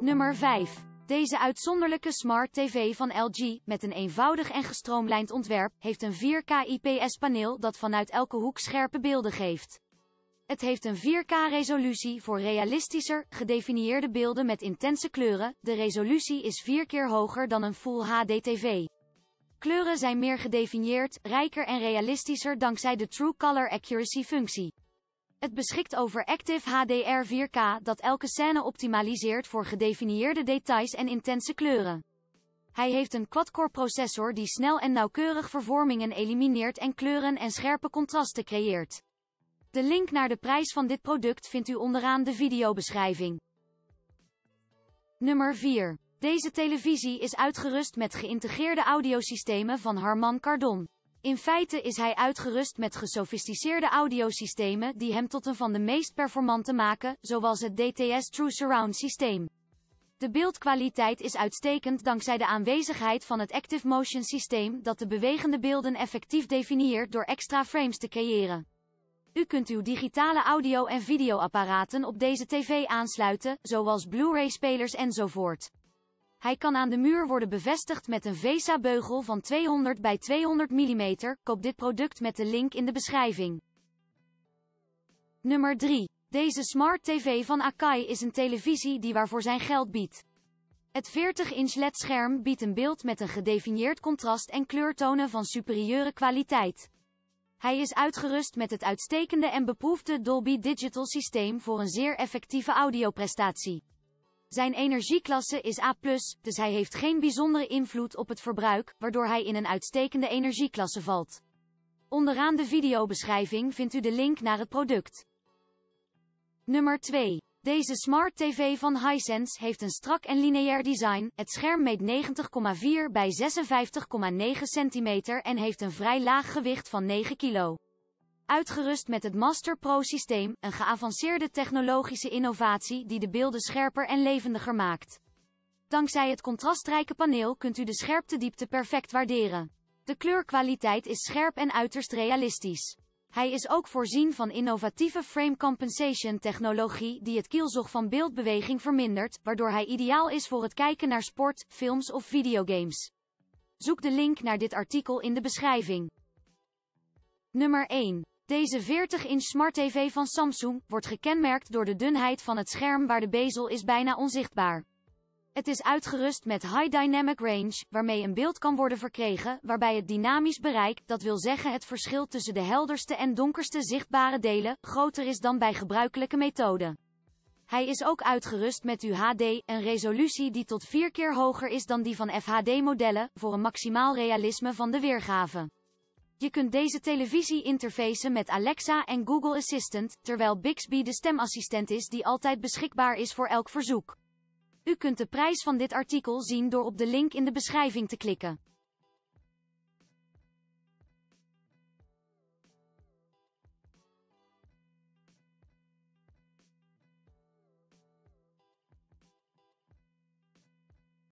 Nummer 5. Deze uitzonderlijke Smart TV van LG, met een eenvoudig en gestroomlijnd ontwerp, heeft een 4K IPS-paneel dat vanuit elke hoek scherpe beelden geeft. Het heeft een 4K-resolutie voor realistischer, gedefinieerde beelden met intense kleuren. De resolutie is vier keer hoger dan een Full HD TV. Kleuren zijn meer gedefinieerd, rijker en realistischer dankzij de True Color Accuracy functie. Het beschikt over Active HDR 4K dat elke scène optimaliseert voor gedefinieerde details en intense kleuren. Hij heeft een quad-core processor die snel en nauwkeurig vervormingen elimineert en kleuren en scherpe contrasten creëert. De link naar de prijs van dit product vindt u onderaan de videobeschrijving. Nummer 4. Deze televisie is uitgerust met geïntegreerde audiosystemen van Harman Kardon. In feite is hij uitgerust met gesofisticeerde audiosystemen die hem tot een van de meest performante maken, zoals het DTS True Surround systeem. De beeldkwaliteit is uitstekend dankzij de aanwezigheid van het Active Motion systeem dat de bewegende beelden effectief definieert door extra frames te creëren. U kunt uw digitale audio- en videoapparaten op deze tv aansluiten, zoals Blu-ray-spelers enzovoort. Hij kan aan de muur worden bevestigd met een VESA-beugel van 200 bij 200 mm. Koop dit product met de link in de beschrijving. Nummer 3. Deze Smart TV van Akai is een televisie die waarvoor zijn geld biedt. Het 40-inch LED-scherm biedt een beeld met een gedefinieerd contrast en kleurtonen van superieure kwaliteit. Hij is uitgerust met het uitstekende en beproefde Dolby Digital systeem voor een zeer effectieve audioprestatie. Zijn energieklasse is A+, dus hij heeft geen bijzondere invloed op het verbruik, waardoor hij in een uitstekende energieklasse valt. Onderaan de videobeschrijving vindt u de link naar het product. Nummer 2. Deze Smart TV van Hisense heeft een strak en lineair design. Het scherm meet 90,4 bij 56,9 cm en heeft een vrij laag gewicht van 9 kilo. Uitgerust met het Master Pro systeem, een geavanceerde technologische innovatie die de beelden scherper en levendiger maakt. Dankzij het contrastrijke paneel kunt u de scherptediepte perfect waarderen. De kleurkwaliteit is scherp en uiterst realistisch. Hij is ook voorzien van innovatieve frame compensation technologie die het kielzog van beeldbeweging vermindert, waardoor hij ideaal is voor het kijken naar sport, films of videogames. Zoek de link naar dit artikel in de beschrijving. Nummer 1. Deze 40-inch Smart TV van Samsung wordt gekenmerkt door de dunheid van het scherm waar de bezel is bijna onzichtbaar. Het is uitgerust met High Dynamic Range, waarmee een beeld kan worden verkregen, waarbij het dynamisch bereik, dat wil zeggen het verschil tussen de helderste en donkerste zichtbare delen, groter is dan bij gebruikelijke methoden. Hij is ook uitgerust met UHD, een resolutie die tot vier keer hoger is dan die van FHD-modellen, voor een maximaal realisme van de weergave. Je kunt deze televisie interfacen met Alexa en Google Assistant, terwijl Bixby de stemassistent is die altijd beschikbaar is voor elk verzoek. U kunt de prijs van dit artikel zien door op de link in de beschrijving te klikken.